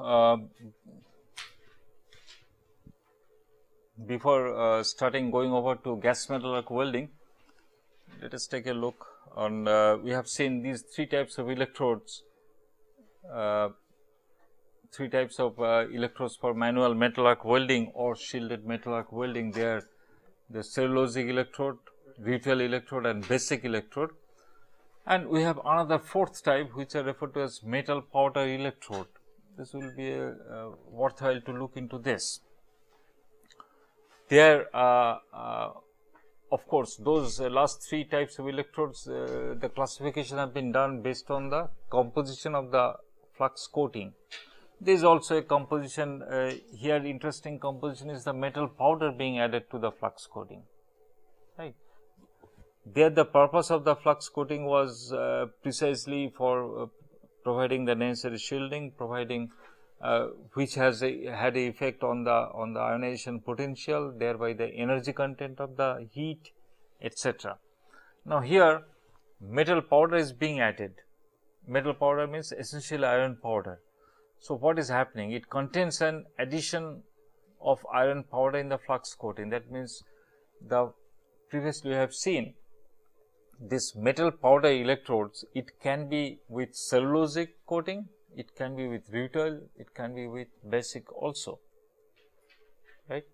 uh, before uh, starting going over to gas metal arc welding, let us take a look on uh, we have seen these three types of electrodes, three types of uh, electrodes for manual metal arc welding or shielded metal arc welding. They are the cellulosic electrode, rutile electrode and basic electrode. And we have another fourth type which are referred to as metal powder electrode. This will be a, uh, worthwhile to look into this. There, uh, uh, of course, those last three types of electrodes, uh, the classification have been done based on the composition of the flux coating. There is also a composition uh, here interesting composition is the metal powder being added to the flux coating, right. There the purpose of the flux coating was uh, precisely for uh, providing the necessary shielding, providing uh, which has a, had a effect on the on the ionization potential, thereby the energy content of the heat, etc. Now, here metal powder is being added. Metal powder means essentially iron powder. So, what is happening? It contains an addition of iron powder in the flux coating. That means, the previously we have seen this metal powder electrodes, it can be with cellulosic coating, it can be with rutile, it can be with basic also, right.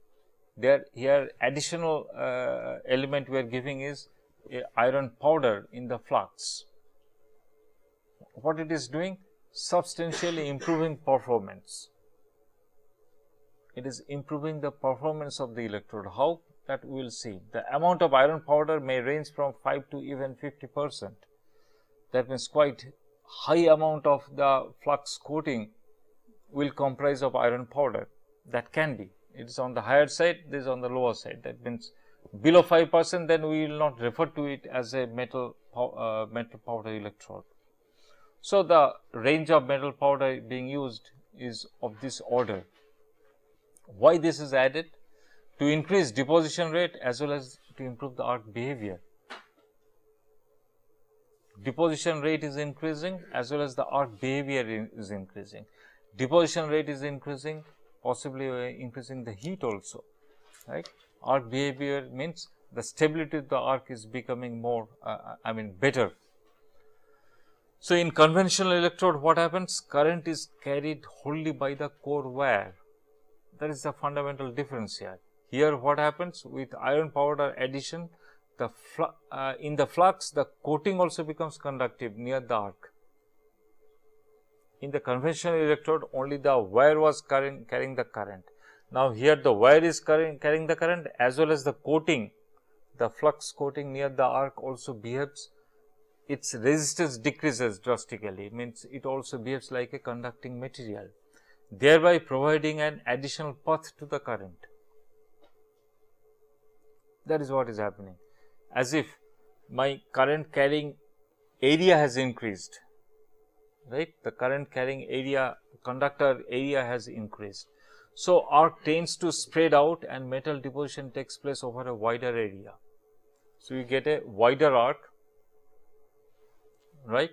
There here additional uh, element we are giving is iron powder in the flux. What it is doing? Substantially improving performance. It is improving the performance of the electrode. How? That we will see. The amount of iron powder may range from 5 to even 50 percent. That means quite high amount of the flux coating will comprise of iron powder. That can be. It is on the higher side, this is on the lower side. That means below 5 percent, then we will not refer to it as a metal uh, metal powder electrode. So, the range of metal powder being used is of this order. Why this is added? To increase deposition rate as well as to improve the arc behavior. Deposition rate is increasing as well as the arc behavior is increasing. Deposition rate is increasing possibly uh, increasing the heat also, right. Arc behavior means the stability of the arc is becoming more uh, I mean better. So, in conventional electrode what happens current is carried wholly by the core wire that is the fundamental difference here. Here what happens with iron powder addition the uh, in the flux the coating also becomes conductive near the arc. In the conventional electrode only the wire was carrying, carrying the current. Now, here the wire is carrying, carrying the current as well as the coating the flux coating near the arc also behaves its resistance decreases drastically means it also behaves like a conducting material thereby providing an additional path to the current. That is what is happening. As if my current carrying area has increased, right? The current carrying area, conductor area has increased. So, arc tends to spread out and metal deposition takes place over a wider area. So, you get a wider arc, right?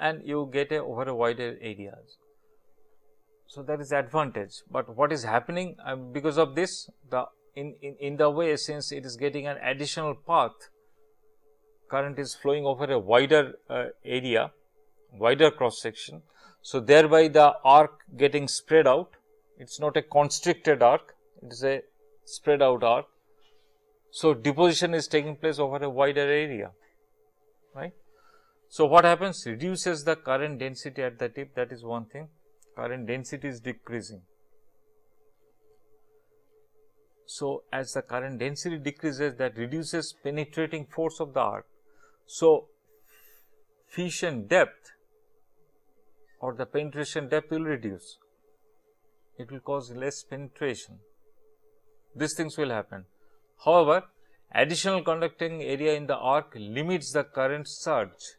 And you get a over a wider areas. So, that is advantage, but what is happening um, because of this the in, in, in the way since it is getting an additional path, current is flowing over a wider uh, area, wider cross section. So, thereby the arc getting spread out, it is not a constricted arc, it is a spread out arc. So, deposition is taking place over a wider area, right. So, what happens reduces the current density at the tip that is one thing, current density is decreasing. So, as the current density decreases that reduces penetrating force of the arc. So, fission depth or the penetration depth will reduce, it will cause less penetration. These things will happen. However, additional conducting area in the arc limits the current surge.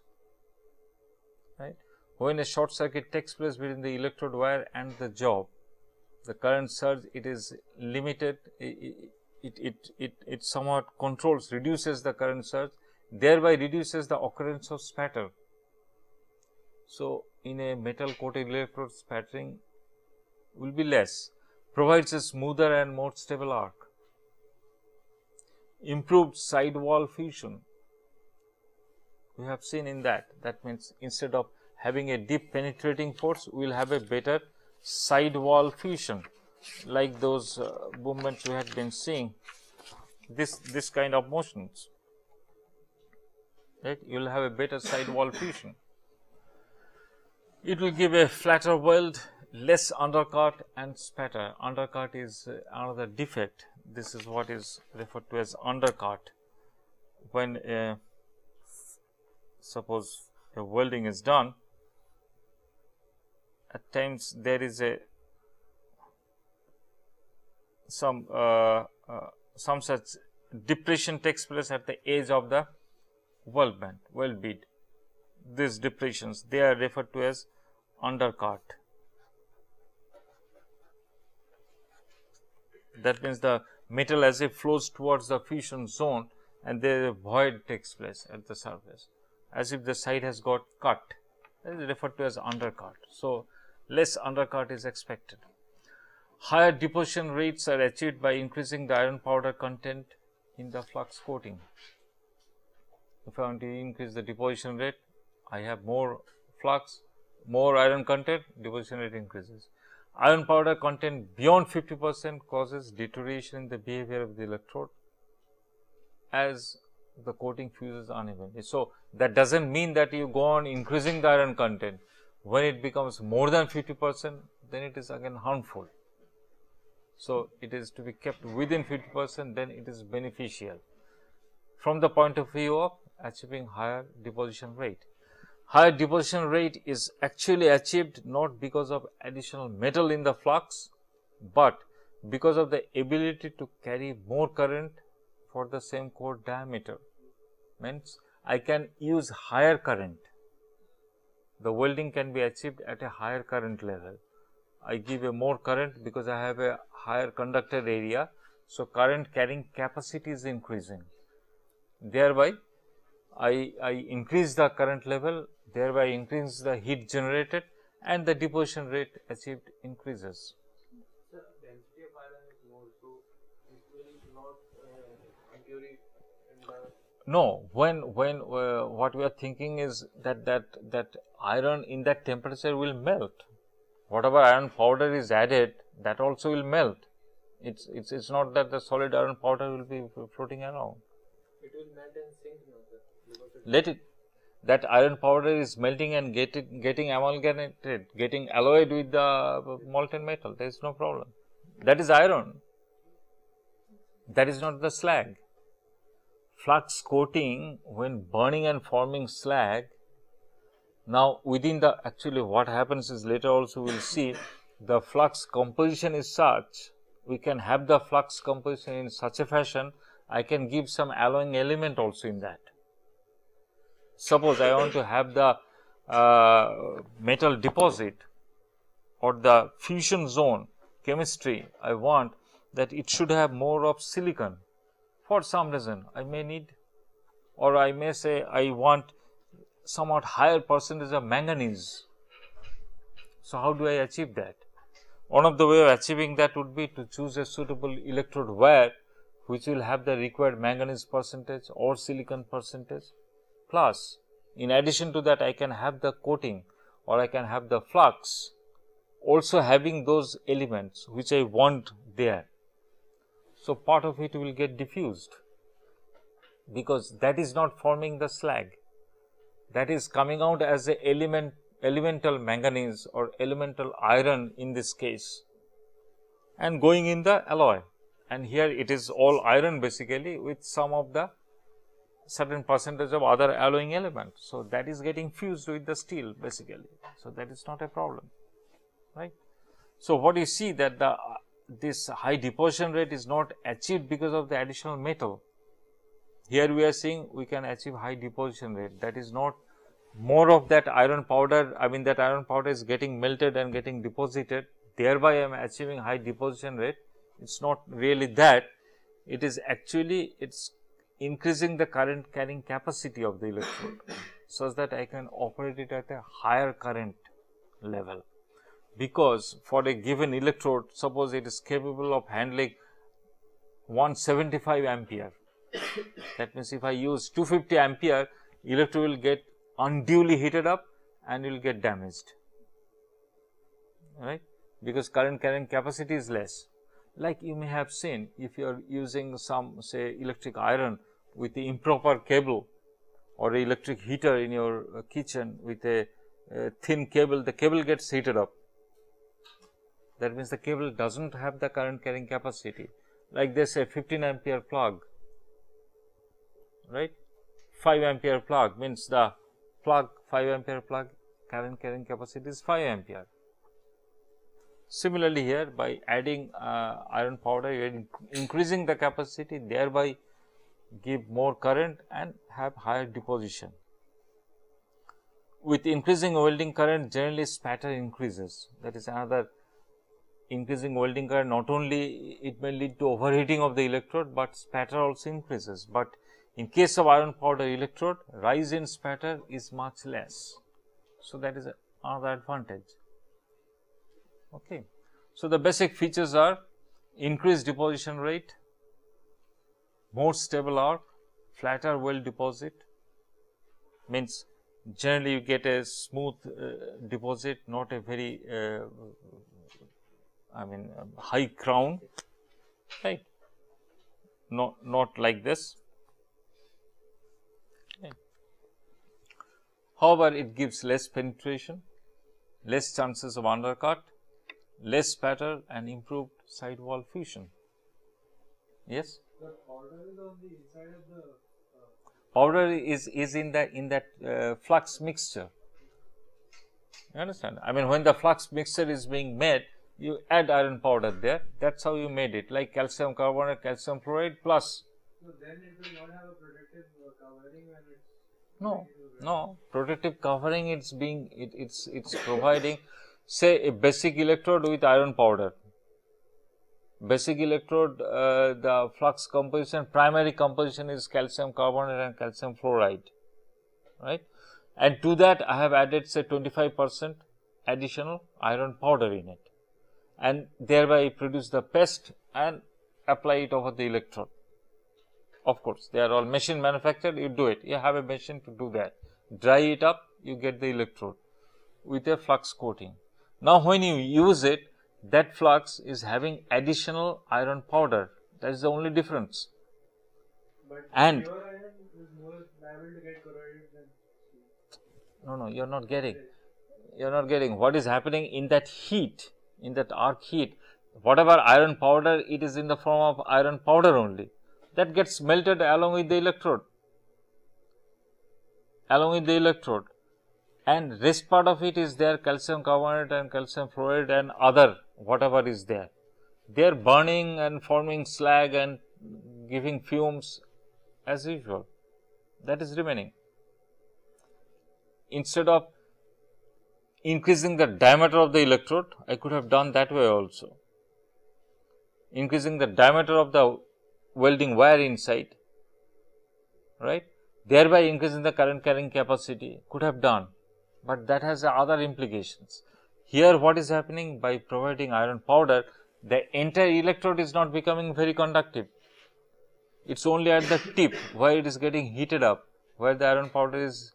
Right? When a short circuit takes place between the electrode wire and the job, the current surge it is limited it, it, it, it, it somewhat controls reduces the current surge thereby reduces the occurrence of spatter. So, in a metal coated electrode spattering will be less, provides a smoother and more stable arc. Improved sidewall fusion, we have seen in that, that means instead of having a deep penetrating force, we will have a better sidewall fusion like those uh, movements we had been seeing. This this kind of motions. Right? You will have a better sidewall fusion. It will give a flatter weld less undercut and spatter. Undercut is uh, another defect. This is what is referred to as undercut. When uh, suppose a welding is done at times there is a some uh, uh, some such depression takes place at the edge of the weld band, weld bead. These depressions they are referred to as undercut. That means the metal as it flows towards the fusion zone and there a void takes place at the surface as if the side has got cut that is referred to as undercut. So, less undercut is expected. Higher deposition rates are achieved by increasing the iron powder content in the flux coating. If I want to increase the deposition rate, I have more flux, more iron content, deposition rate increases. Iron powder content beyond 50 percent causes deterioration in the behavior of the electrode as the coating fuses unevenly. So, that does not mean that you go on increasing the iron content. When it becomes more than 50 percent, then it is again harmful. So, it is to be kept within 50 percent then it is beneficial from the point of view of achieving higher deposition rate. Higher deposition rate is actually achieved not because of additional metal in the flux, but because of the ability to carry more current for the same core diameter. Means I can use higher current. The welding can be achieved at a higher current level. I give a more current because I have a higher conductor area. So, current carrying capacity is increasing. Thereby, I, I increase the current level, thereby increase the heat generated and the deposition rate achieved increases. Sir, density of iron is more, so it will not uh, impure in the No, when when uh, what we are thinking is that that that iron in that temperature will melt. Whatever iron powder is added, that also will melt. It's it's it's not that the solid iron powder will be floating around. it will melt and sink now, sir. Because it Let it that iron powder is melting and get it, getting amalgamated, getting alloyed with the uh, molten metal. There is no problem. That is iron. That is not the slag. Flux coating when burning and forming slag. Now, within the actually what happens is later also we will see the flux composition is such we can have the flux composition in such a fashion I can give some alloying element also in that. Suppose I want to have the uh, metal deposit or the fusion zone chemistry, I want that it should have more of silicon for some reason I may need or I may say I want somewhat higher percentage of manganese. So, how do I achieve that? One of the way of achieving that would be to choose a suitable electrode wire which will have the required manganese percentage or silicon percentage plus in addition to that I can have the coating or I can have the flux also having those elements which I want there. So, part of it will get diffused because that is not forming the slag that is coming out as a element elemental manganese or elemental iron in this case and going in the alloy and here it is all iron basically with some of the certain percentage of other alloying element. So, that is getting fused with the steel basically. So, that is not a problem right. So, what you see that the this high deposition rate is not achieved because of the additional metal. Here we are seeing we can achieve high deposition rate that is not more of that iron powder I mean that iron powder is getting melted and getting deposited thereby I am achieving high deposition rate it is not really that it is actually it is increasing the current carrying capacity of the electrode such that I can operate it at a higher current level. because for a given electrode suppose it is capable of handling 175 ampere. That means, if I use 250 ampere electrode will get unduly heated up and it will get damaged right because current carrying capacity is less. Like you may have seen if you are using some say electric iron with the improper cable or electric heater in your uh, kitchen with a, a thin cable, the cable gets heated up. That means the cable does not have the current carrying capacity. Like they say 15 ampere plug, right? 5 ampere plug means the plug 5 ampere plug current carrying capacity is 5 ampere. Similarly, here by adding uh, iron powder you are increasing the capacity thereby give more current and have higher deposition. With increasing welding current generally spatter increases that is another increasing welding current not only it may lead to overheating of the electrode, but spatter also increases, but in case of iron powder electrode rise in spatter is much less. So, that is another advantage. Okay. So, the basic features are increased deposition rate, more stable arc, flatter weld deposit means generally you get a smooth uh, deposit not a very uh, I mean um, high crown right not not like this however it gives less penetration less chances of undercut less spatter and improved sidewall fusion yes The powder is on the inside of the. Powder is is in the in that uh, flux mixture you understand i mean when the flux mixture is being made you add iron powder there that's how you made it like calcium carbonate calcium fluoride plus so then it will not have a protective uh, covering when. No. No. Protective covering it's being it, it's it's providing say a basic electrode with iron powder. Basic electrode uh, the flux composition primary composition is calcium carbonate and calcium fluoride right? And to that I have added say 25 percent additional iron powder in it and thereby produce the paste and apply it over the electrode. Of course, they are all machine manufactured you do it you have a machine to do that dry it up you get the electrode with a flux coating. Now, when you use it that flux is having additional iron powder that is the only difference. But And- pure iron is more liable to get corroded than. No, no, you are not getting. You are not getting what is happening in that heat, in that arc heat. Whatever iron powder, it is in the form of iron powder only. That gets melted along with the electrode. Along with the electrode. And rest part of it is there calcium carbonate and calcium fluoride and other whatever is there. They are burning and forming slag and giving fumes as usual. That is remaining instead of increasing the diameter of the electrode, I could have done that way also. Increasing the diameter of the welding wire inside, right, thereby increasing the current carrying capacity could have done, but that has other implications. Here what is happening by providing iron powder, the entire electrode is not becoming very conductive. It is only at the tip where it is getting heated up, where the iron powder is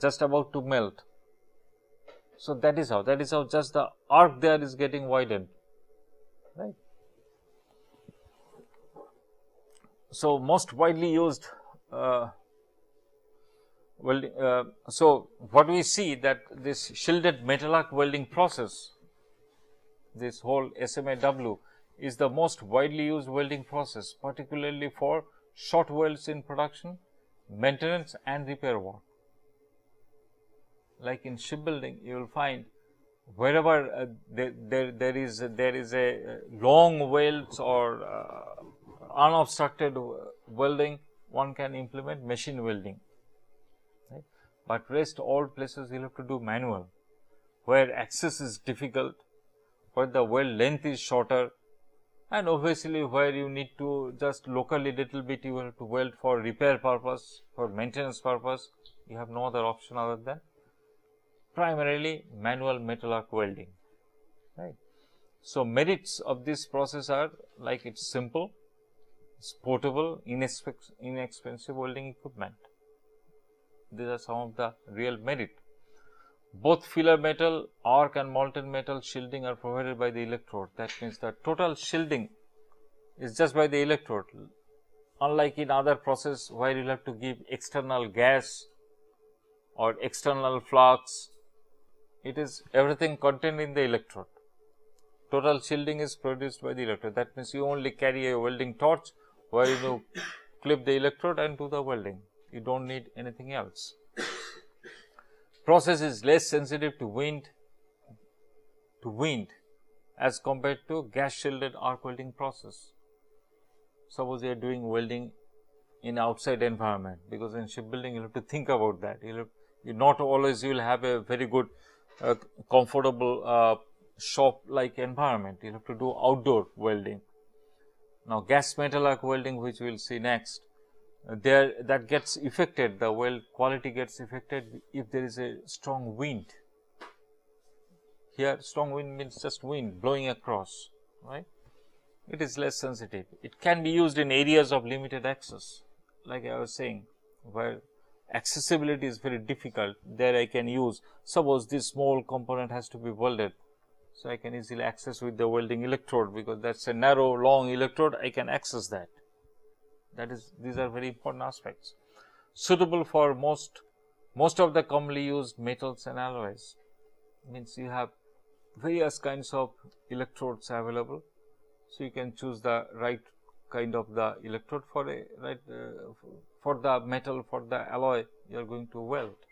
just about to melt. So, that is how that is how just the arc there is getting widened right. So, most widely used uh, welding. Uh, so, what we see that this shielded metal arc welding process, this whole SMAW is the most widely used welding process particularly for short welds in production, maintenance and repair work like in shipbuilding you will find wherever uh, there, there, there is there is a uh, long welds or uh, unobstructed welding one can implement machine welding right. but rest all places you have to do manual where access is difficult where the weld length is shorter and obviously where you need to just locally little bit you have to weld for repair purpose for maintenance purpose you have no other option other than primarily manual metal arc welding. right. So, merits of this process are like it is simple, portable, inexpensive welding equipment. These are some of the real merit. Both filler metal, arc and molten metal shielding are provided by the electrode. That means the total shielding is just by the electrode. Unlike in other process where you have to give external gas or external flux, it is everything contained in the electrode. Total shielding is produced by the electrode. That means you only carry a welding torch where you clip the electrode and do the welding. You do not need anything else process is less sensitive to wind to wind as compared to gas shielded arc welding process. Suppose you are doing welding in outside environment because in shipbuilding you have to think about that. You have you not always you will have a very good uh, comfortable uh, shop like environment. You have to do outdoor welding. Now, gas metal arc welding which we will see next there that gets affected the weld quality gets affected if there is a strong wind. Here strong wind means just wind blowing across right it is less sensitive. It can be used in areas of limited access like I was saying where accessibility is very difficult there I can use suppose this small component has to be welded. So, I can easily access with the welding electrode because that is a narrow long electrode I can access that that is these are very important aspects suitable for most most of the commonly used metals and alloys means you have various kinds of electrodes available. So, you can choose the right kind of the electrode for a right uh, for the metal for the alloy you are going to weld.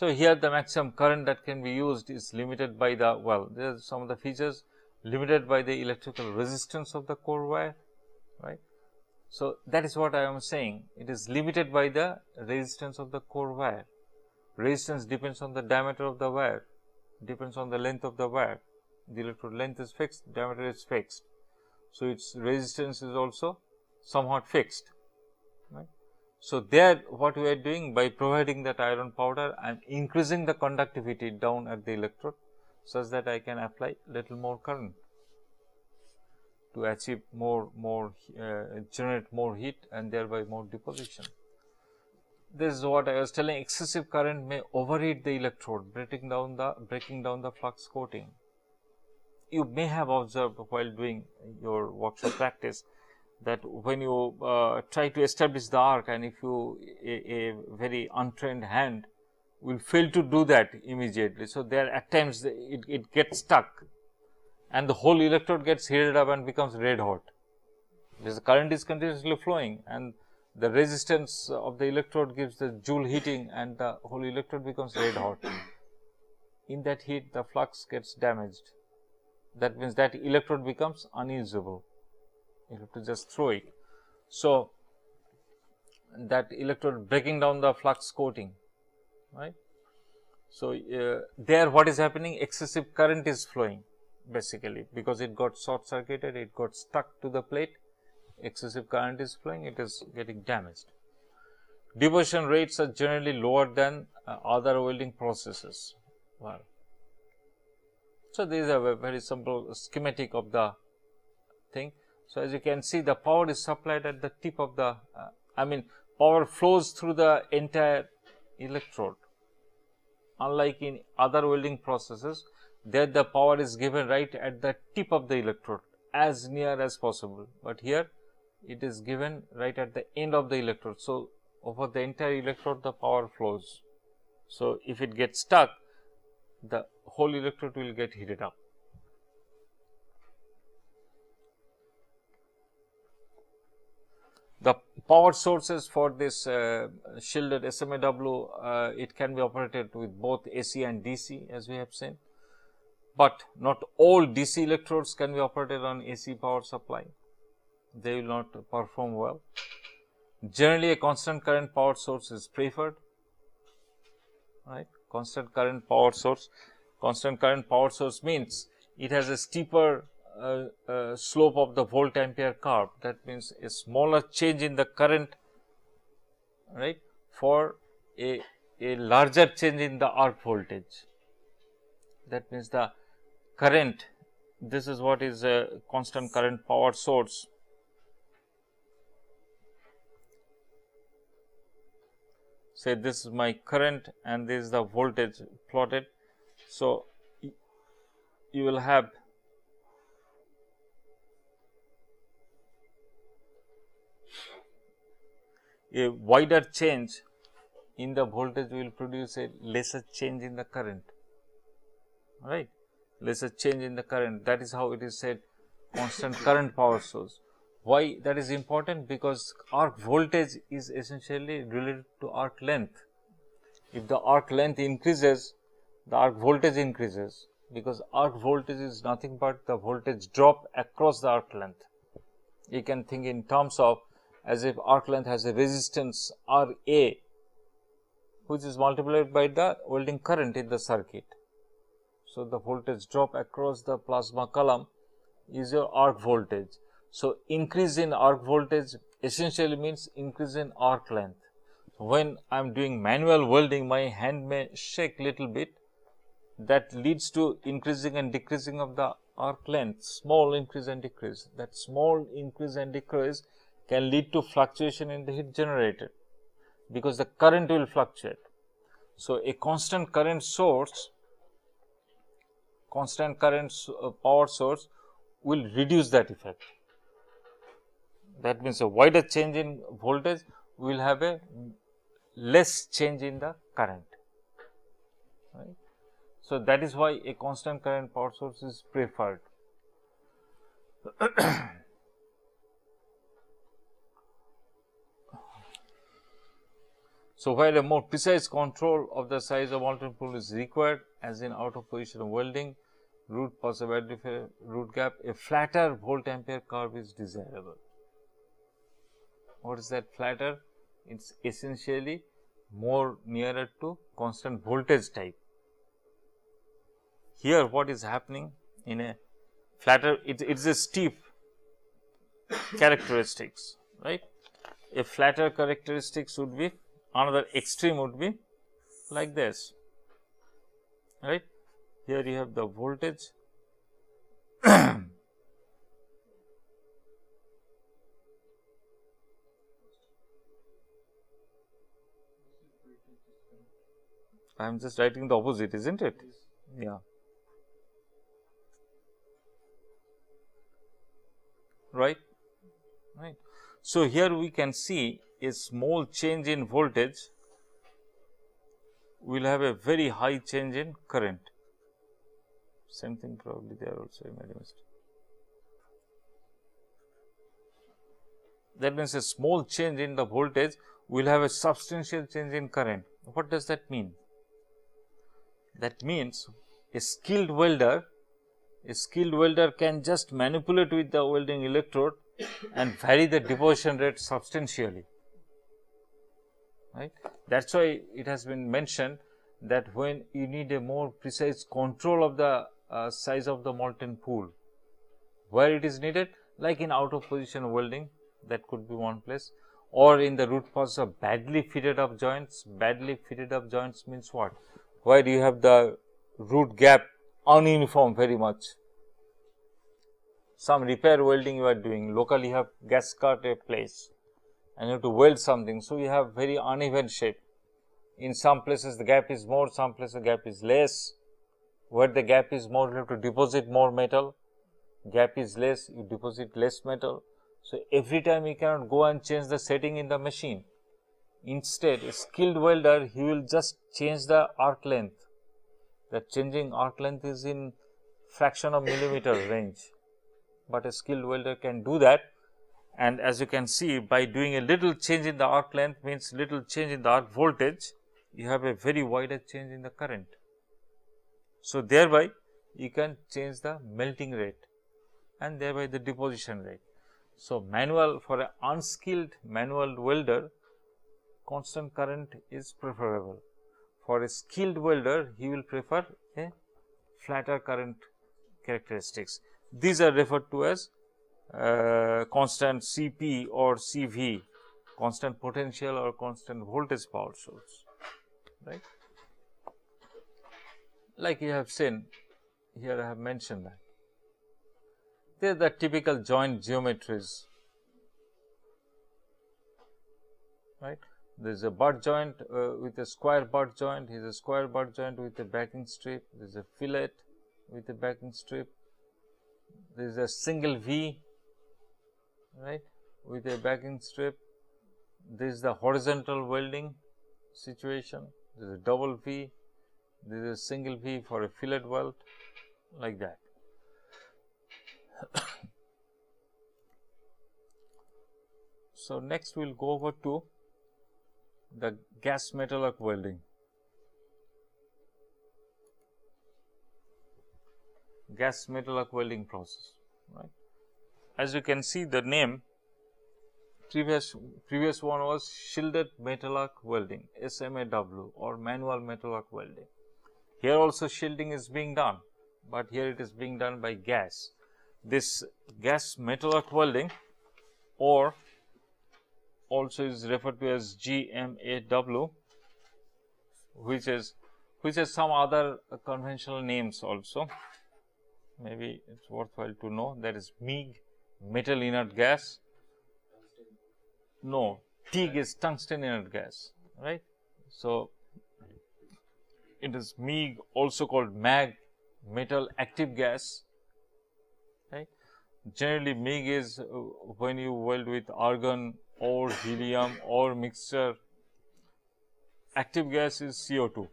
So, here the maximum current that can be used is limited by the well there are some of the features limited by the electrical resistance of the core wire, right. So, that is what I am saying, it is limited by the resistance of the core wire. Resistance depends on the diameter of the wire, depends on the length of the wire. The electrode length is fixed, diameter is fixed. So, its resistance is also somewhat fixed, right. So, there what we are doing by providing that iron powder I am increasing the conductivity down at the electrode such that I can apply little more current to achieve more more uh, generate more heat and thereby more deposition. This is what I was telling excessive current may overheat the electrode breaking down the breaking down the flux coating. You may have observed while doing your workshop practice that when you uh, try to establish the arc and if you a, a very untrained hand will fail to do that immediately. So, there at times it, it gets stuck and the whole electrode gets heated up and becomes red hot. Because the current is continuously flowing and the resistance of the electrode gives the joule heating and the whole electrode becomes red hot. In that heat the flux gets damaged. That means that electrode becomes unusable. You have to just throw it. So, that electrode breaking down the flux coating right. So, uh, there what is happening excessive current is flowing basically because it got short circuited it got stuck to the plate excessive current is flowing it is getting damaged. Deposition rates are generally lower than uh, other welding processes. Well, so these are a very simple schematic of the thing. So, as you can see the power is supplied at the tip of the uh, I mean power flows through the entire electrode. Unlike in other welding processes, there the power is given right at the tip of the electrode as near as possible, but here it is given right at the end of the electrode. So, over the entire electrode the power flows. So, if it gets stuck, the whole electrode will get heated up. The power sources for this uh, shielded SMAW, uh, it can be operated with both AC and DC as we have seen, but not all DC electrodes can be operated on AC power supply, they will not perform well. Generally a constant current power source is preferred, right, constant current power source. Constant current power source means it has a steeper uh, uh, slope of the volt ampere curve that means a smaller change in the current right for a a larger change in the arc voltage. That means the current, this is what is a constant current power source. Say this is my current and this is the voltage plotted. So, you will have a wider change in the voltage will produce a lesser change in the current, right? Lesser change in the current that is how it is said constant current power source. Why that is important? Because arc voltage is essentially related to arc length. If the arc length increases, the arc voltage increases because arc voltage is nothing but the voltage drop across the arc length. You can think in terms of as if arc length has a resistance R A which is multiplied by the welding current in the circuit. So, the voltage drop across the plasma column is your arc voltage. So, increase in arc voltage essentially means increase in arc length. When I am doing manual welding, my hand may shake little bit that leads to increasing and decreasing of the arc length, small increase and decrease. That small increase and decrease can lead to fluctuation in the heat generated because the current will fluctuate. So, a constant current source, constant current uh, power source will reduce that effect. That means, a wider change in voltage will have a less change in the current. Right. So, that is why a constant current power source is preferred. So, while a more precise control of the size of molten pool is required as in out of position welding, root possibility root gap, a flatter volt ampere curve is desirable. What is that flatter? It is essentially more nearer to constant voltage type. Here what is happening in a flatter, it is a steep characteristics, right. A flatter characteristics would be another extreme would be like this right? Here you have the voltage. I am just writing the opposite isn't it? Yeah. Right? Right. So here we can see a small change in voltage will have a very high change in current. Same thing probably there also I made a mistake. That means a small change in the voltage will have a substantial change in current. What does that mean? That means a skilled welder, a skilled welder can just manipulate with the welding electrode and vary the deposition rate substantially right. That is why it has been mentioned that when you need a more precise control of the uh, size of the molten pool, where it is needed like in out of position welding that could be one place or in the root cause of badly fitted up joints, badly fitted up joints means what? Where do you have the root gap ununiform very much. Some repair welding you are doing, locally you have gas cut a place and you have to weld something. So, you have very uneven shape. In some places the gap is more, some places the gap is less. Where the gap is more, you have to deposit more metal. Gap is less, you deposit less metal. So, every time you cannot go and change the setting in the machine. Instead, a skilled welder, he will just change the arc length. The changing arc length is in fraction of millimeter range, but a skilled welder can do that and as you can see by doing a little change in the arc length means little change in the arc voltage, you have a very wider change in the current. So, thereby you can change the melting rate and thereby the deposition rate. So, manual for an unskilled manual welder constant current is preferable. For a skilled welder he will prefer a flatter current characteristics. These are referred to as uh, constant Cp or Cv, constant potential or constant voltage power source. right. Like you have seen here I have mentioned that. They are the typical joint geometries, right. There is a butt joint uh, with a square butt joint, here is a square butt joint with a backing strip, there is a fillet with a backing strip, there is a single V, right, with a backing strip, this is the horizontal welding situation, there is a double V, there is a single V for a fillet weld like that. so, next we will go over to the gas metal arc welding. Gas metal arc welding process, right. As you can see the name previous previous one was shielded metal arc welding SMAW or manual metal arc welding. Here also shielding is being done, but here it is being done by gas. This gas metal arc welding or also is referred to as GMAW, which is which has some other conventional names also. Maybe it's worthwhile to know that is MIG, metal inert gas. No, TIG is tungsten inert gas, right? So, it is MIG also called MAG, metal active gas, right? Generally, MIG is uh, when you weld with argon or helium or mixture active gas is CO2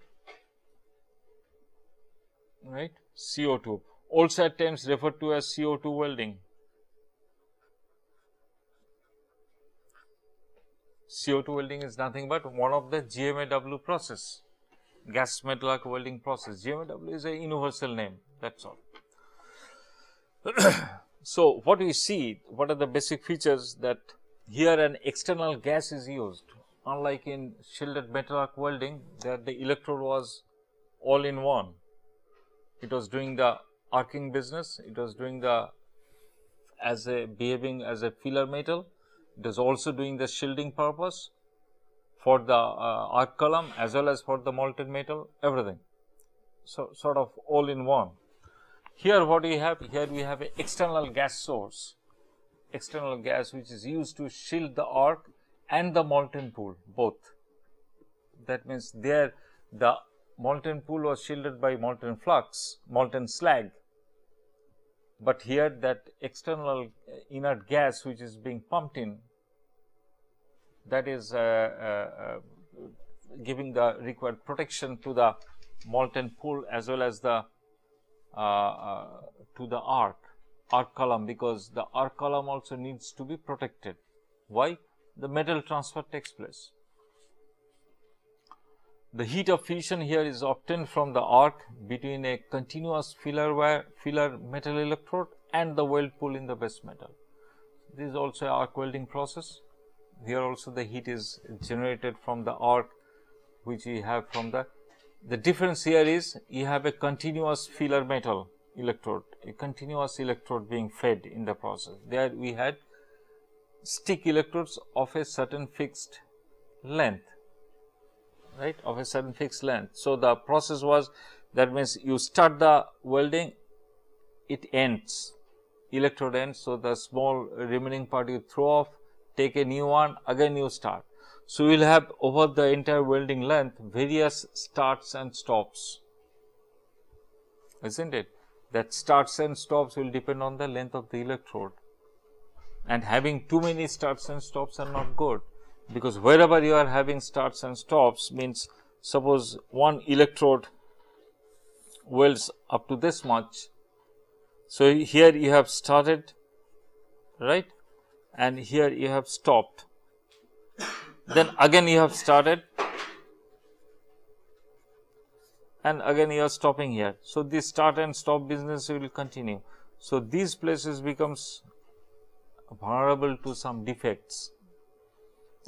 right CO2 also at times referred to as CO2 welding CO2 welding is nothing but one of the GMAW process. Gas metal arc welding process. GMAW is a universal name that's all. So what we see what are the basic features that here an external gas is used? Unlike in shielded metal arc welding that the electrode was all in one. It was doing the arcing business, it was doing the as a behaving as a filler metal, it was also doing the shielding purpose for the uh, arc column as well as for the molten metal everything. So, sort of all in one. Here what we have here we have an external gas source external gas which is used to shield the arc and the molten pool both. That means, there the molten pool was shielded by molten flux, molten slag, but here that external inert gas which is being pumped in that is uh, uh, uh, giving the required protection to the molten pool as well as the uh, uh, to the arc arc column because the arc column also needs to be protected. Why? The metal transfer takes place. The heat of fusion here is obtained from the arc between a continuous filler wire, filler metal electrode and the weld pool in the base metal. This is also a arc welding process. Here also the heat is generated from the arc which we have from the, the difference here is you have a continuous filler metal electrode, a continuous electrode being fed in the process. There we had stick electrodes of a certain fixed length, right, of a certain fixed length. So, the process was that means you start the welding, it ends, electrode ends. So, the small remaining part you throw off, take a new one, again you start. So, we will have over the entire welding length various starts and stops, is not it? that starts and stops will depend on the length of the electrode and having too many starts and stops are not good because wherever you are having starts and stops means suppose one electrode welds up to this much. So, here you have started right and here you have stopped then again you have started and again you are stopping here. So, this start and stop business will continue. So, these places becomes vulnerable to some defects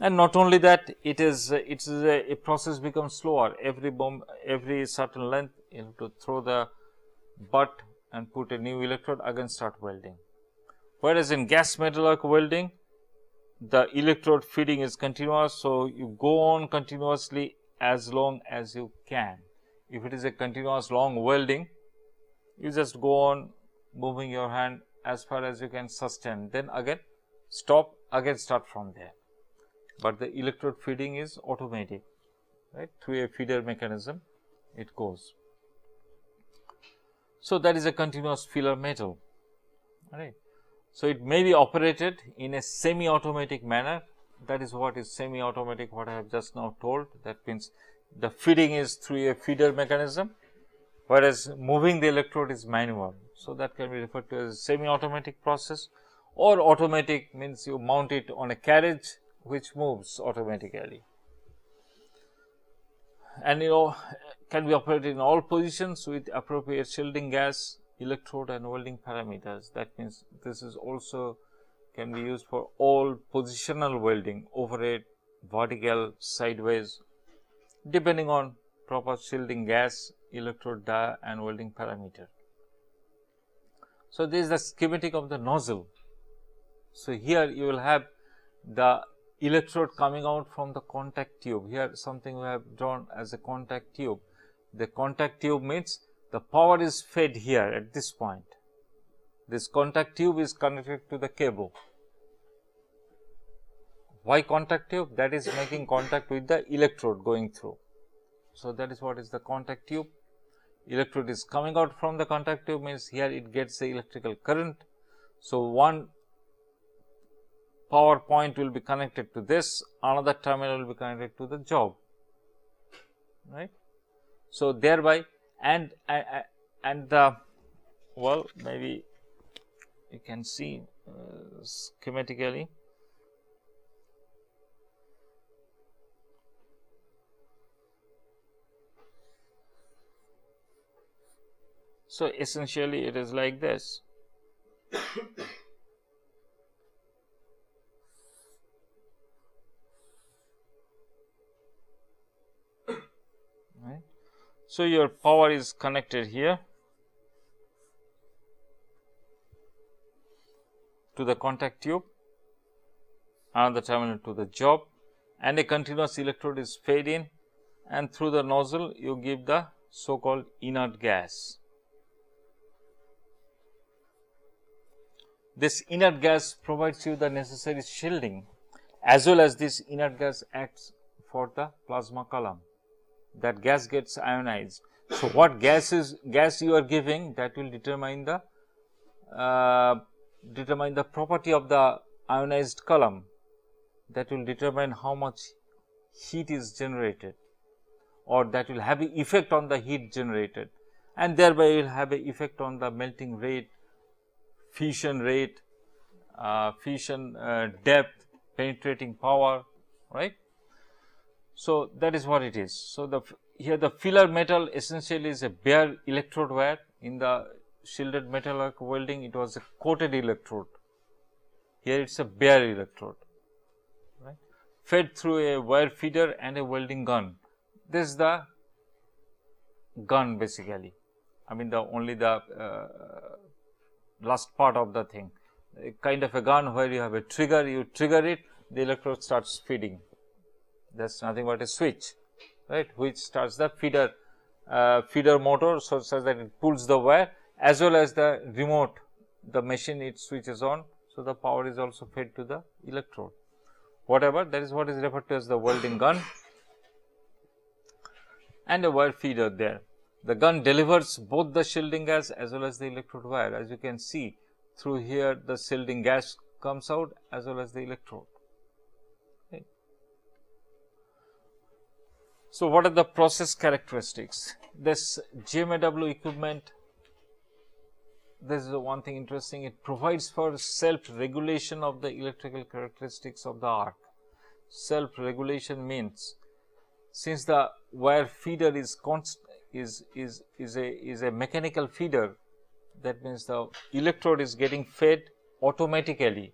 and not only that it is it is a, a process becomes slower every bomb every certain length you have to throw the butt and put a new electrode again start welding. Whereas, in gas metal arc welding the electrode feeding is continuous. So, you go on continuously as long as you can. If it is a continuous long welding, you just go on moving your hand as far as you can sustain, then again stop, again start from there. But the electrode feeding is automatic, right, through a feeder mechanism it goes. So, that is a continuous filler metal, right. So, it may be operated in a semi automatic manner that is what is semi automatic what I have just now told that means the feeding is through a feeder mechanism whereas moving the electrode is manual. So, that can be referred to as semi automatic process or automatic means you mount it on a carriage which moves automatically and you know can be operated in all positions with appropriate shielding gas, electrode and welding parameters. That means, this is also can be used for all positional welding overhead, vertical, sideways depending on proper shielding gas, electrode dia and welding parameter. So, this is the schematic of the nozzle. So, here you will have the electrode coming out from the contact tube. Here something we have drawn as a contact tube. The contact tube means the power is fed here at this point. This contact tube is connected to the cable. Why contact tube? That is making contact with the electrode going through. So, that is what is the contact tube. Electrode is coming out from the contact tube means here it gets the electrical current. So, one power point will be connected to this, another terminal will be connected to the job, right. So, thereby and uh, and the well maybe you can see uh, schematically. So, essentially it is like this. So, your power is connected here to the contact tube, another terminal to the job and a continuous electrode is fed in and through the nozzle you give the so called inert gas. This inert gas provides you the necessary shielding as well as this inert gas acts for the plasma column that gas gets ionized. So, what gas is gas you are giving that will determine the uh, determine the property of the ionized column that will determine how much heat is generated or that will have an effect on the heat generated and thereby will have an effect on the melting rate, fusion rate, uh, fusion uh, depth, penetrating power, right. So, that is what it is. So, the here the filler metal essentially is a bare electrode wire in the shielded metal arc welding it was a coated electrode. Here it is a bare electrode right fed through a wire feeder and a welding gun. This is the gun basically. I mean the only the uh, last part of the thing a kind of a gun where you have a trigger you trigger it the electrode starts feeding that is nothing but a switch right which starts the feeder uh, feeder motor so such that it pulls the wire as well as the remote the machine it switches on. So, the power is also fed to the electrode whatever that is what is referred to as the welding gun and a wire feeder there. The gun delivers both the shielding gas as well as the electrode wire as you can see through here the shielding gas comes out as well as the electrode. So, what are the process characteristics? This GMAW equipment, this is the one thing interesting, it provides for self regulation of the electrical characteristics of the arc. Self regulation means since the wire feeder is const is is is a is a mechanical feeder that means the electrode is getting fed automatically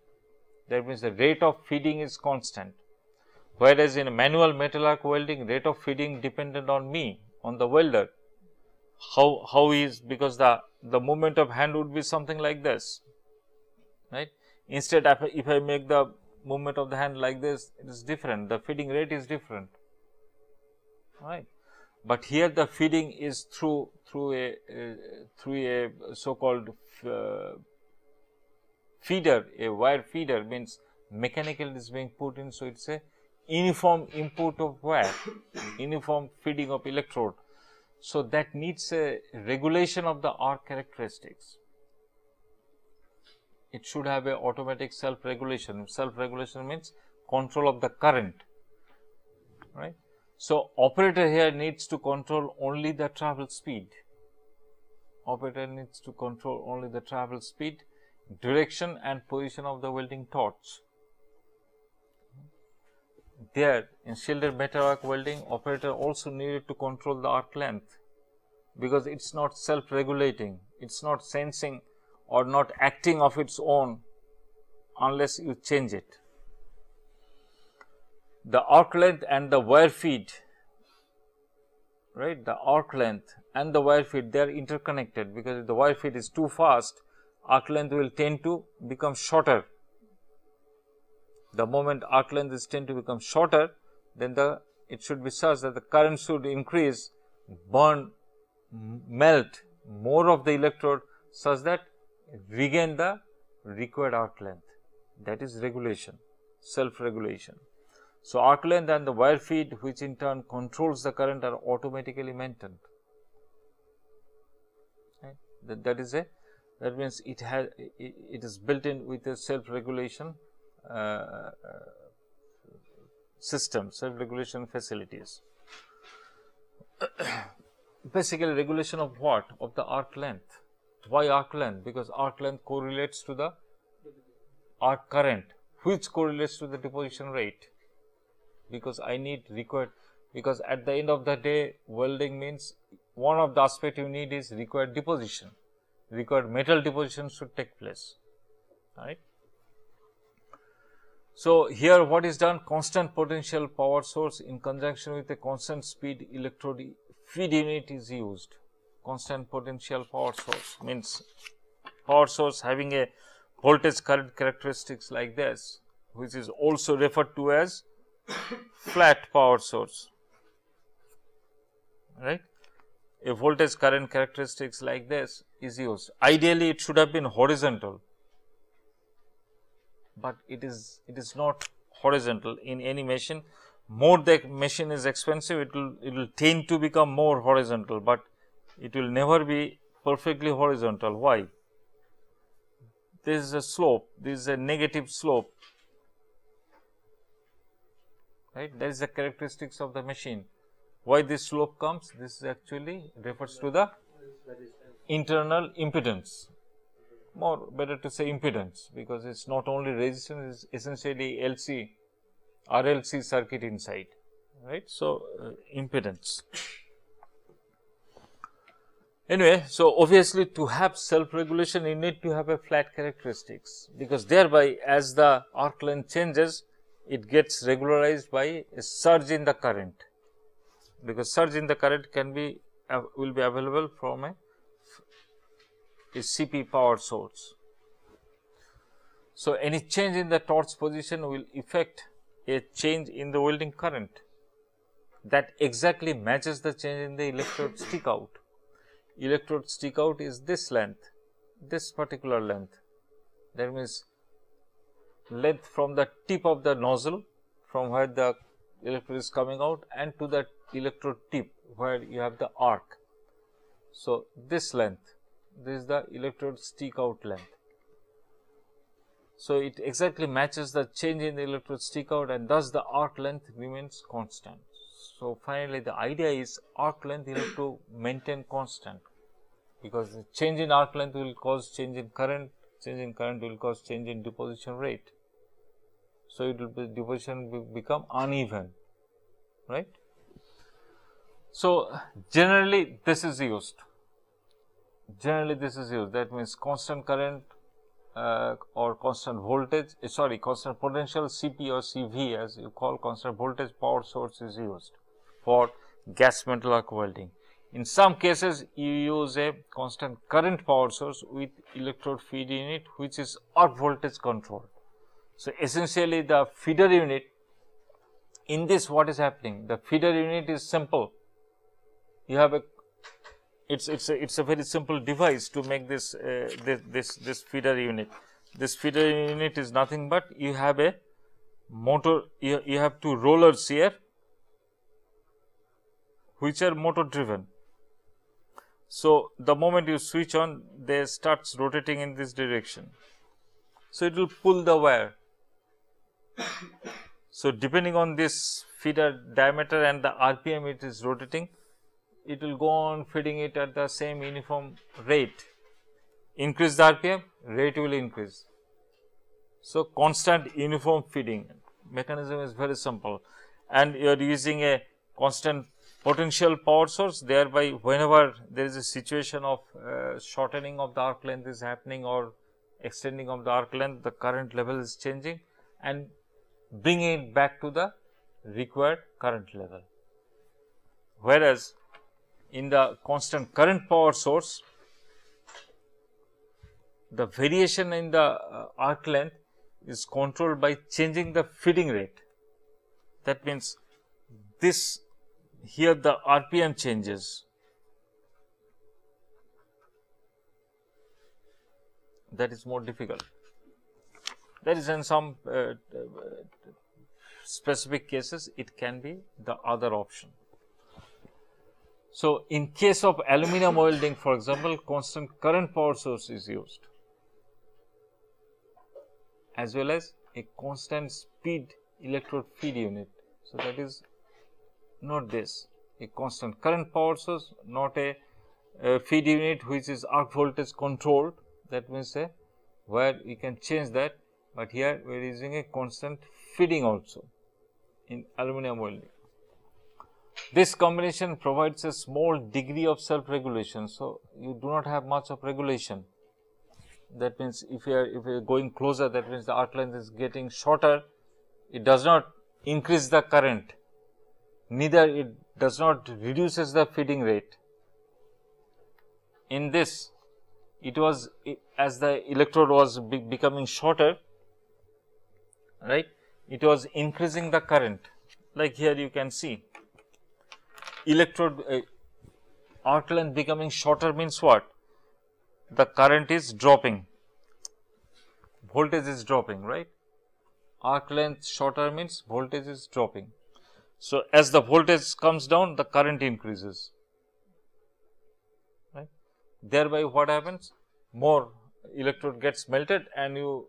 that means the rate of feeding is constant whereas in manual metal arc welding rate of feeding depended on me on the welder how how is because the the movement of hand would be something like this right instead if I, make the movement of the hand like this it is different the feeding rate is different right. But here the feeding is through through a uh, through a so called uh, feeder, a wire feeder means mechanical is being put in. So, it is a uniform input of wire, uniform feeding of electrode. So, that needs a regulation of the arc characteristics. It should have a automatic self regulation. Self regulation means control of the current, right. So, operator here needs to control only the travel speed. Operator needs to control only the travel speed, direction and position of the welding torch. There in shielded metal arc welding, operator also needed to control the arc length because it is not self regulating, it is not sensing or not acting of its own unless you change it. The arc length and the wire feed right the arc length and the wire feed they are interconnected because if the wire feed is too fast arc length will tend to become shorter the moment arc length is tend to become shorter then the it should be such that the current should increase burn melt more of the electrode such that regain the required arc length that is regulation self regulation so, arc length and the wire feed which in turn controls the current are automatically maintained. Right. That, that is a that means it has it, it is built in with a self regulation uh, uh, system self regulation facilities. Basically regulation of what? Of the arc length. Why arc length? Because arc length correlates to the arc current. Which correlates to the deposition rate? Because I need required because at the end of the day welding means one of the aspect you need is required deposition. Required metal deposition should take place. Right. So, here what is done? Constant potential power source in conjunction with a constant speed electrode feed unit is used. Constant potential power source means power source having a voltage current characteristics like this which is also referred to as flat power source. Right? A voltage current characteristics like this is used. Ideally it should have been horizontal but it is it is not horizontal. In any machine more the machine is expensive it will it will tend to become more horizontal but it will never be perfectly horizontal. Why? This is a slope this is a negative slope right? That is the characteristics of the machine. Why this slope comes? This actually refers to the internal impedance more better to say impedance because it's not only resistance it's essentially LC RLC circuit inside right? So uh, impedance. Anyway so obviously to have self regulation you need to have a flat characteristics because thereby as the arc length changes it gets regularized by a surge in the current because surge in the current can be uh, will be available from a, a CP power source. So, any change in the torch position will effect a change in the welding current that exactly matches the change in the electrode stick out. Electrode stick out is this length, this particular length that means length from the tip of the nozzle from where the electrode is coming out and to the electrode tip where you have the arc. So, this length this is the electrode stick out length. So, it exactly matches the change in the electrode stick out and thus the arc length remains constant. So, finally, the idea is arc length you have to maintain constant because the change in arc length will cause change in current, change in current will cause change in deposition rate. So, it will be deposition will become uneven right. So, generally this is used generally this is used that means constant current uh, or constant voltage uh, sorry constant potential CP or CV as you call constant voltage power source is used for gas metal arc welding. In some cases you use a constant current power source with electrode feed in it which is arc voltage controlled. So, essentially the feeder unit in this what is happening? The feeder unit is simple. You have a it's it's a, it's a very simple device to make this uh, this this this feeder unit. This feeder unit is nothing but you have a motor you, you have two rollers here which are motor driven. So, the moment you switch on they starts rotating in this direction. So, it will pull the wire. so, depending on this feeder diameter and the RPM it is rotating it will go on feeding it at the same uniform rate. Increase the RPM, rate will increase. So, constant uniform feeding mechanism is very simple and you are using a constant potential power source thereby whenever there is a situation of uh, shortening of the arc length is happening or extending of the arc length the current level is changing and bringing it back to the required current level. Whereas, in the constant current power source, the variation in the uh, arc length is controlled by changing the feeding rate. That means, this here the RPM changes. That is more difficult. That is in some uh, specific cases, it can be the other option. So, in case of aluminum welding for example, constant current power source is used as well as a constant speed electrode feed unit. So, that is not this a constant current power source not a, a feed unit which is arc voltage controlled that means a where we can change that, but here we are using a constant feeding also in aluminum welding. This combination provides a small degree of self regulation. So, you do not have much of regulation that means if you are if you are going closer that means the arc length is getting shorter it does not increase the current neither it does not reduces the feeding rate. In this it was as the electrode was be becoming shorter right it was increasing the current like here you can see electrode uh, arc length becoming shorter means what? The current is dropping, voltage is dropping, right? Arc length shorter means voltage is dropping. So, as the voltage comes down, the current increases, right? Thereby what happens? More electrode gets melted and you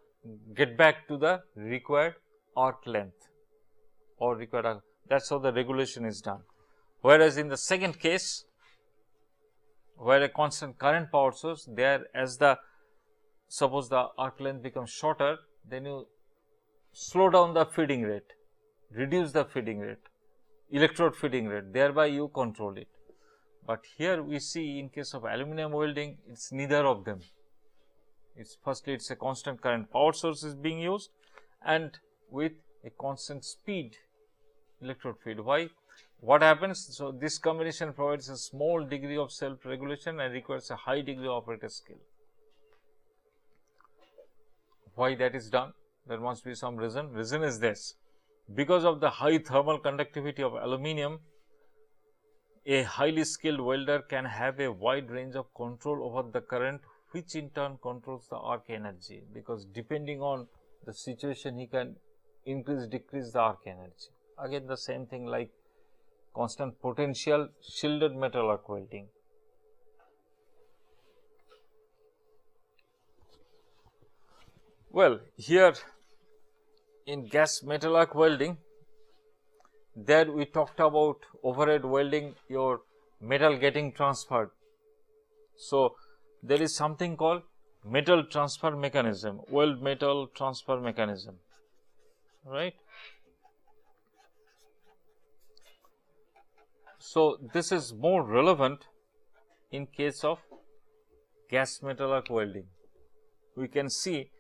get back to the required arc length or required arc. That is how the regulation is done. Whereas, in the second case where a constant current power source there as the suppose the arc length becomes shorter then you slow down the feeding rate, reduce the feeding rate, electrode feeding rate thereby you control it. But here we see in case of aluminum welding it is neither of them. It's firstly it is a constant current power source is being used and with a constant speed electrode feed. Why? What happens? So, this combination provides a small degree of self regulation and requires a high degree of operator skill. Why that is done? There must be some reason. Reason is this because of the high thermal conductivity of aluminum, a highly skilled welder can have a wide range of control over the current which in turn controls the arc energy because depending on the situation he can increase decrease the arc energy. Again the same thing like constant potential shielded metal arc welding. Well, here in gas metal arc welding, there we talked about overhead welding your metal getting transferred. So, there is something called metal transfer mechanism, weld metal transfer mechanism, right. So, this is more relevant in case of gas metal arc welding. We can see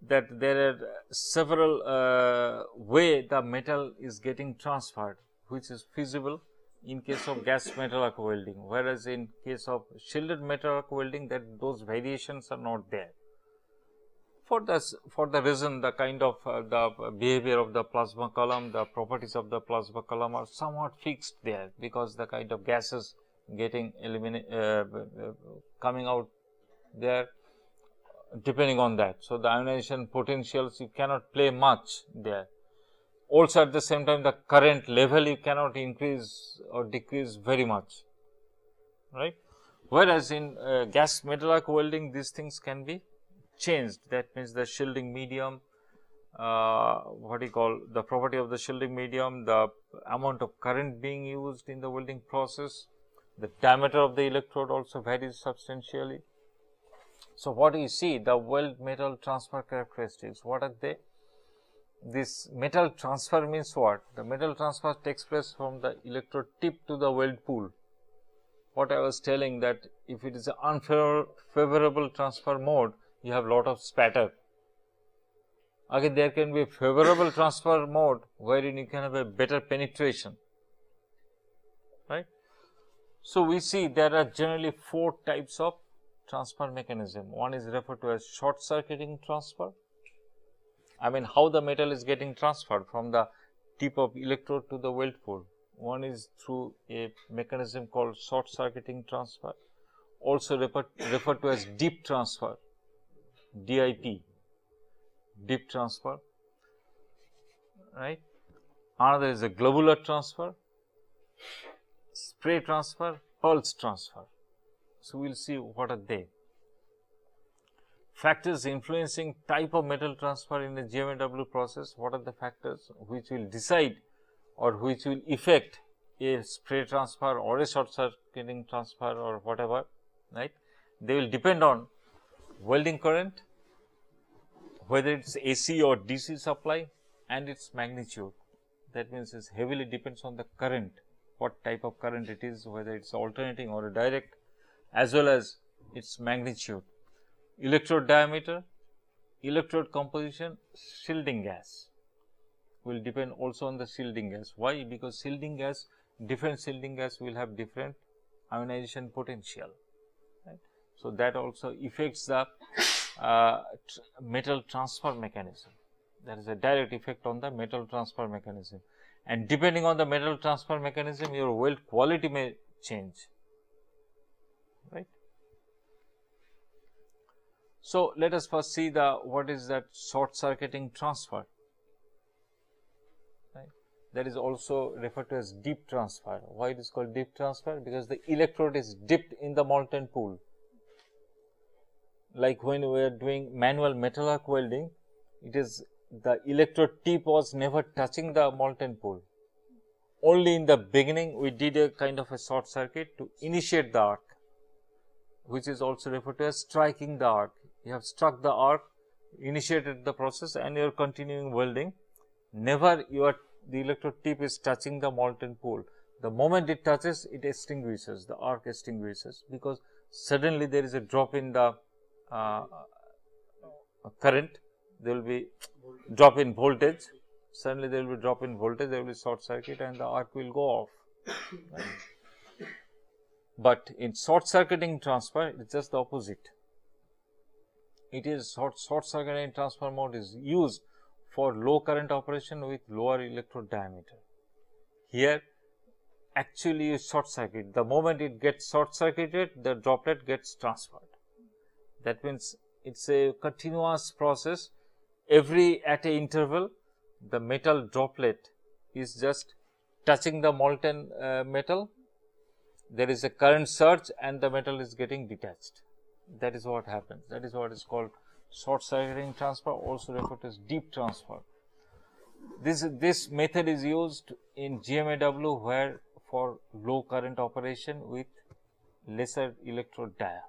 that there are several uh, way the metal is getting transferred which is feasible in case of gas metal arc welding whereas in case of shielded metal arc welding that those variations are not there. For this for the reason the kind of uh, the behavior of the plasma column the properties of the plasma column are somewhat fixed there because the kind of gases getting eliminate uh, coming out there depending on that. So, the ionization potentials you cannot play much there. Also at the same time the current level you cannot increase or decrease very much, right. Whereas, in uh, gas metal arc welding these things can be changed that means the shielding medium, uh, what you call the property of the shielding medium, the amount of current being used in the welding process, the diameter of the electrode also varies substantially. So, what do you see the weld metal transfer characteristics, what are they? This metal transfer means what? The metal transfer takes place from the electrode tip to the weld pool. What I was telling that if it is an unfavorable transfer mode, you have lot of spatter. Again, there can be a favorable transfer mode wherein you can have a better penetration, right. So, we see there are generally four types of transfer mechanism. One is referred to as short circuiting transfer. I mean how the metal is getting transferred from the tip of electrode to the weld pool. One is through a mechanism called short circuiting transfer, also referred, referred to as dip transfer, DIP, dip transfer, right. Another is a globular transfer, spray transfer, pulse transfer. So, we will see what are they. Factors influencing type of metal transfer in a GMAW process, what are the factors which will decide or which will affect a spray transfer or a short circuiting transfer or whatever, right. They will depend on welding current, whether it is AC or DC supply and its magnitude. That means, it heavily depends on the current, what type of current it is, whether it is alternating or direct as well as its magnitude, electrode diameter, electrode composition, shielding gas will depend also on the shielding gas. Why? Because shielding gas, different shielding gas will have different ionization potential. So, that also affects the uh, tr metal transfer mechanism. There is a direct effect on the metal transfer mechanism and depending on the metal transfer mechanism, your weld quality may change. Right. So, let us first see the what is that short circuiting transfer right. that is also referred to as dip transfer. Why it is called dip transfer? Because the electrode is dipped in the molten pool. Like when we are doing manual metal arc welding, it is the electrode tip was never touching the molten pool. Only in the beginning we did a kind of a short circuit to initiate the arc, which is also referred to as striking the arc you have struck the arc, initiated the process and you are continuing welding. Never your the electrode tip is touching the molten pool. The moment it touches, it extinguishes, the arc extinguishes because suddenly there is a drop in the Uh, uh, current, there will be drop in voltage, suddenly there will be drop in voltage, there will be short circuit and the arc will go off. But in short circuiting transfer, it is just the opposite it is short, short circuit transfer mode is used for low current operation with lower electrode diameter. Here actually you short circuit, the moment it gets short circuited the droplet gets transferred. That means, it is a continuous process. Every at a interval the metal droplet is just touching the molten uh, metal, there is a current surge and the metal is getting detached. That is what happens. That is what is called short circuiting transfer also referred as dip transfer. This this method is used in GMAW where for low current operation with lesser electrode dia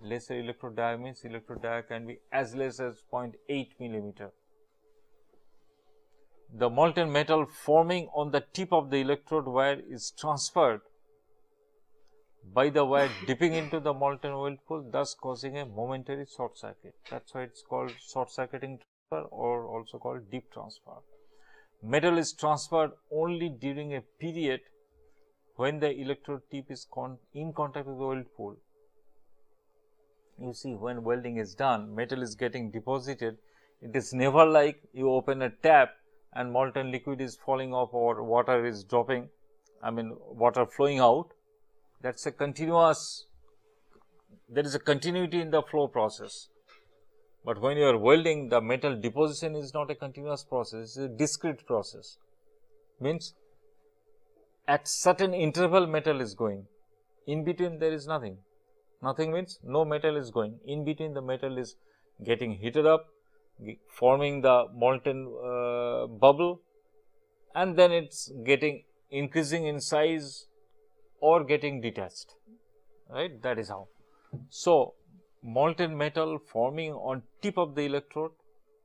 lesser electrode dia means electrode dia can be as less as 0.8 millimeter the molten metal forming on the tip of the electrode wire is transferred by the wire dipping into the molten weld pool thus causing a momentary short circuit. That is why it is called short circuiting transfer or also called dip transfer. Metal is transferred only during a period when the electrode tip is con in contact with the weld pool you see when welding is done, metal is getting deposited. It is never like you open a tap and molten liquid is falling off or water is dropping, I mean water flowing out. That is a continuous, there is a continuity in the flow process. But when you are welding, the metal deposition is not a continuous process, it is a discrete process. Means at certain interval metal is going, in between there is nothing. Nothing means no metal is going, in between the metal is getting heated up, forming the molten uh, bubble and then it is getting increasing in size or getting detached, right that is how. So, molten metal forming on tip of the electrode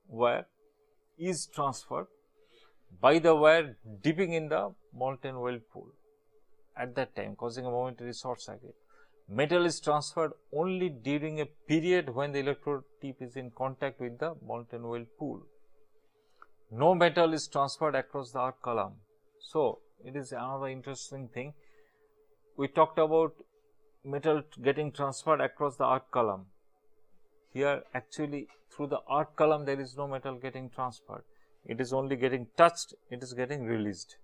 wire is transferred by the wire dipping in the molten weld pool at that time causing a momentary short circuit. Metal is transferred only during a period when the electrode tip is in contact with the molten oil pool. No metal is transferred across the arc column. So, it is another interesting thing. We talked about metal getting transferred across the arc column. Here actually through the arc column there is no metal getting transferred. It is only getting touched, it is getting released.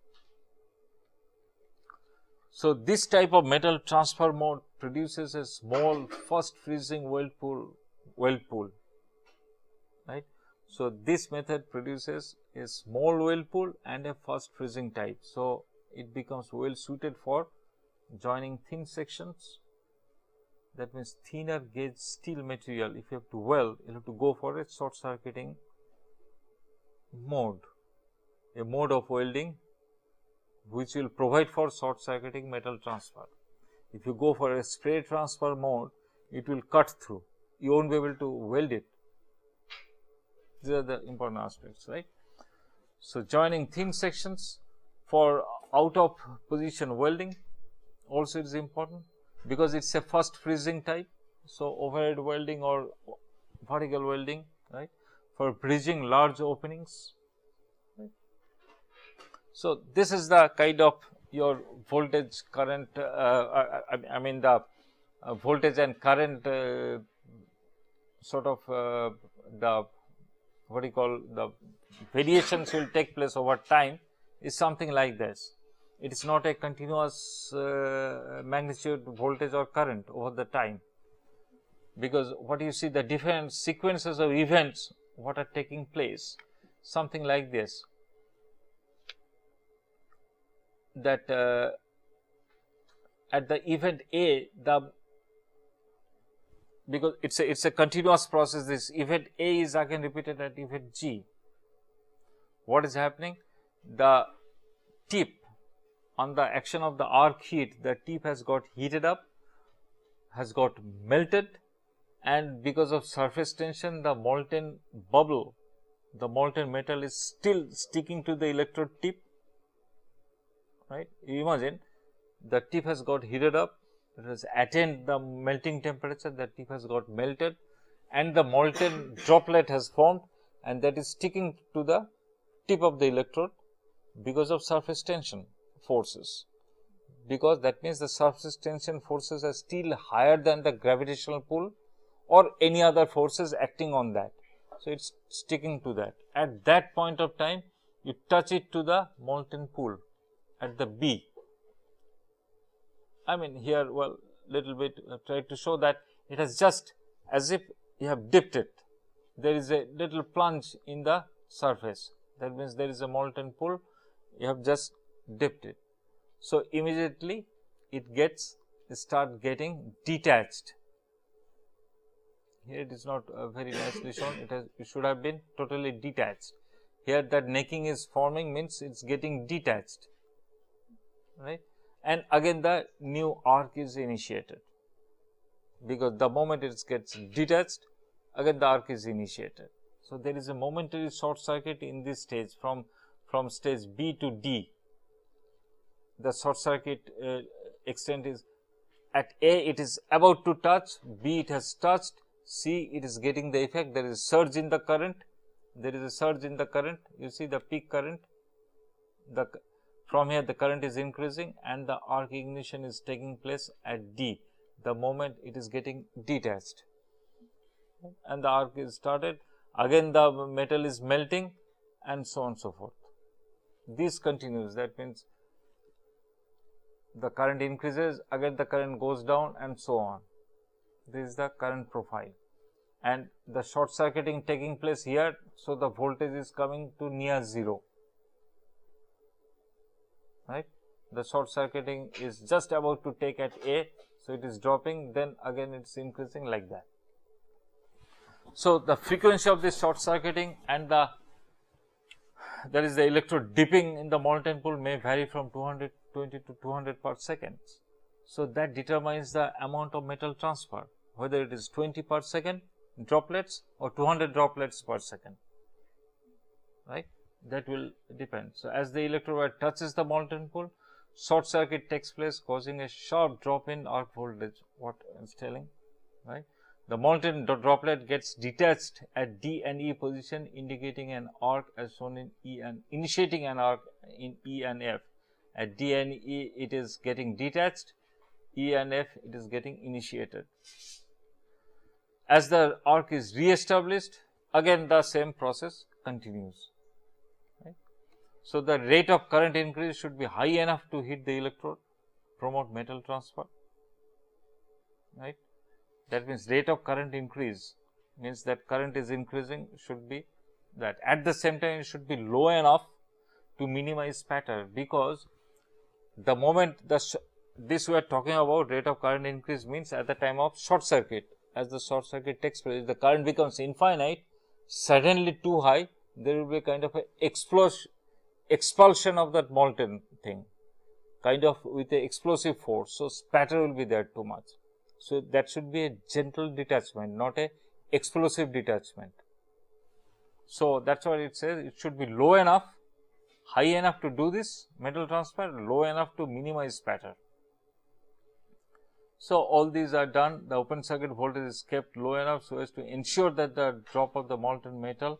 So, this type of metal transfer mode produces a small fast freezing weld pool, right. So, this method produces a small weld pool and a fast freezing type. So, it becomes well suited for joining thin sections that means thinner gauge steel material if you have to weld you have to go for a short circuiting mode a mode of welding which will provide for short circuiting metal transfer. If you go for a spray transfer mode, it will cut through, you will not be able to weld it. These are the important aspects, right. So, joining thin sections for out of position welding also is important because it is a fast freezing type. So, overhead welding or vertical welding, right, for bridging large openings so, this is the kind of your voltage current uh, uh I, I, mean the uh, voltage and current uh, sort of uh, the what you call the variations will take place over time is something like this. It is not a continuous uh, magnitude voltage or current over the time because what you see the different sequences of events what are taking place something like this that uh, at the event A the because it's a it's a continuous process this event A is again repeated at event G. What is happening? The tip on the action of the arc heat the tip has got heated up has got melted and because of surface tension the molten bubble the molten metal is still sticking to the electrode tip right. You imagine the tip has got heated up, it has attained the melting temperature, the tip has got melted and the molten droplet has formed and that is sticking to the tip of the electrode because of surface tension forces because that means the surface tension forces are still higher than the gravitational pull or any other forces acting on that. So, it is sticking to that. At that point of time, you touch it to the molten pool at the B. I mean here well little bit uh, try to show that it has just as if you have dipped it. There is a little plunge in the surface that means there is a molten pool you have just dipped it. So, immediately it gets start getting detached. Here it is not uh, very nicely shown it has it should have been totally detached. Here that necking is forming means it is getting detached right? And again the new arc is initiated. Because the moment it gets detached again the arc is initiated. So, there is a momentary short circuit in this stage from from stage B to D. The short circuit uh, extent is at A it is about to touch, B it has touched, C it is getting the effect there is surge in the current, there is a surge in the current you see the peak current the from here the current is increasing and the arc ignition is taking place at D the moment it is getting detached. and the arc is started again the metal is melting and so on so forth. This continues that means the current increases again the current goes down and so on. This is the current profile and the short circuiting taking place here. So, the voltage is coming to near 0 right. The short circuiting is just about to take at A. So, it is dropping then again it is increasing like that. So, the frequency of this short circuiting and the that is the electrode dipping in the molten pool may vary from 220 to 200 per second. So, that determines the amount of metal transfer whether it is 20 per second droplets or 200 droplets per second right that will depend. So, as the electrode touches the molten pool short circuit takes place causing a sharp drop in arc voltage what I am telling right. The molten droplet gets detached at D and E position indicating an arc as shown in E and initiating an arc in E and F. At D and E it is getting detached, E and F it is getting initiated. As the arc is re-established again the same process continues. So, the rate of current increase should be high enough to hit the electrode promote metal transfer right? That means rate of current increase means that current is increasing should be that. At the same time it should be low enough to minimize spatter because the moment the this we are talking about rate of current increase means at the time of short circuit. As the short circuit takes place the current becomes infinite suddenly too high there will be a kind of a explosion expulsion of that molten thing kind of with a explosive force so spatter will be there too much so, that should be a gentle detachment not a explosive detachment. So, that is what it says it should be low enough high enough to do this metal transfer low enough to minimize spatter. So, all these are done the open circuit voltage is kept low enough so as to ensure that the drop of the molten metal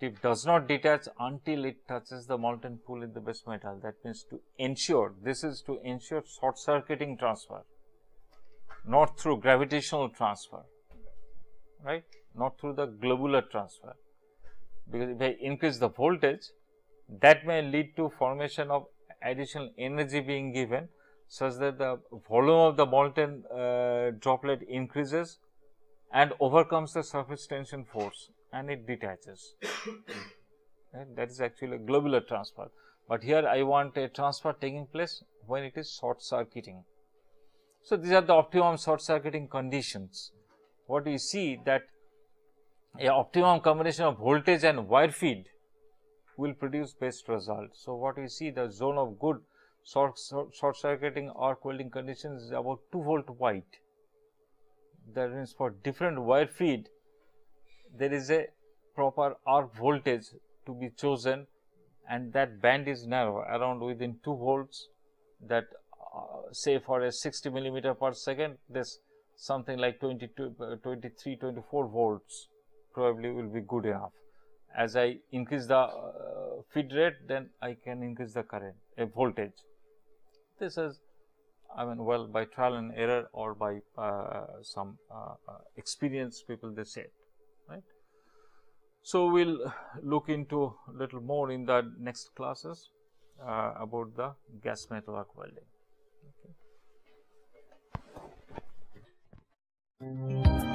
tip does not detach until it touches the molten pool in the base metal. That means to ensure this is to ensure short circuiting transfer not through gravitational transfer, right, not through the globular transfer. Because if I increase the voltage, that may lead to formation of additional energy being given such that the volume of the molten uh, droplet increases and overcomes the surface tension force and it detaches. right? Eh, that is actually a globular transfer. But here I want a transfer taking place when it is short circuiting. So, these are the optimum short circuiting conditions. What we see that a optimum combination of voltage and wire feed will produce best result. So, what we see the zone of good short, short, short circuiting arc welding conditions is about 2 volt wide. That means, for different wire feed there is a proper arc voltage to be chosen and that band is narrow around within 2 volts that uh, say for a 60 millimeter per second this something like 22 uh, 23 24 volts probably will be good enough. As i increase the uh, feed rate then i can increase the current a voltage. This is i mean well by trial and error or by uh, some uh, uh, experienced people they right so we'll look into little more in the next classes uh, about the gas metal arc welding you.